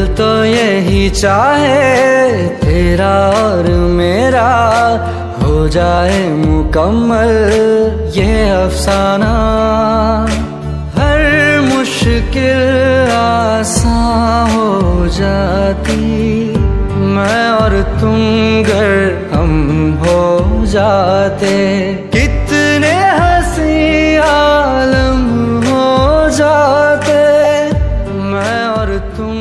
दिल तो यही चाहे, तेरा और मेरा हो जाए मुकम्मल ये अफसाना। हर मुश्किल आसान हो जाती, मैं और तुम घर हम हो जाते। कितने हसी आलम हो जाते, मैं और तुम